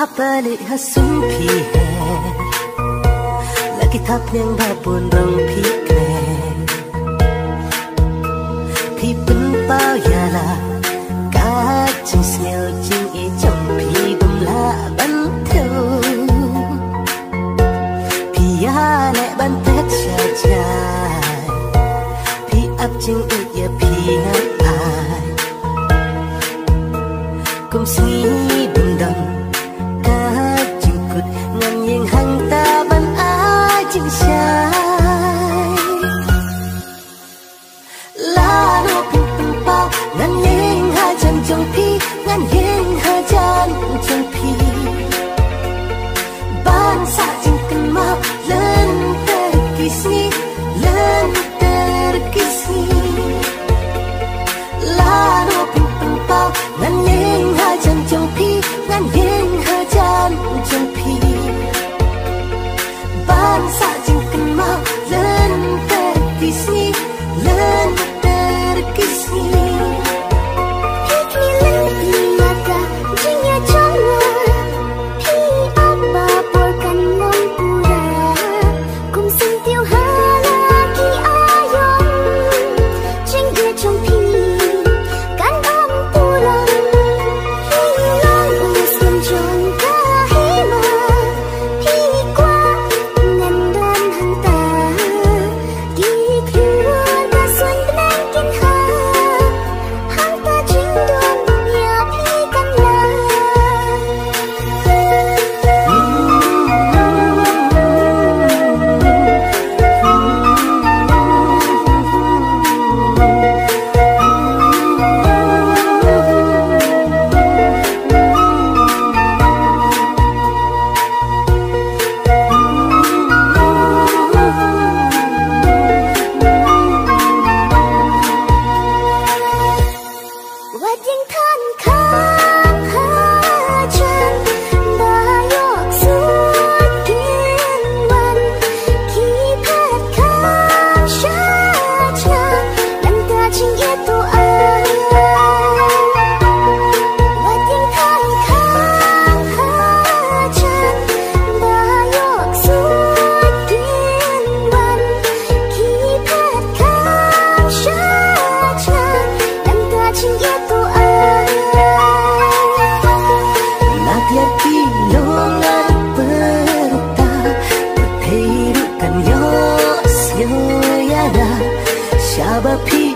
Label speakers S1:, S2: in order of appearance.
S1: balik hasum hai he lagi thap yang babun rong pi kne pi pun pao ya la ka ching snel ching e chong pi bum la ban theo pi ya le ban tet cha cha pi ap ching e ya pi na ai kum sing
S2: Siapa Baba P.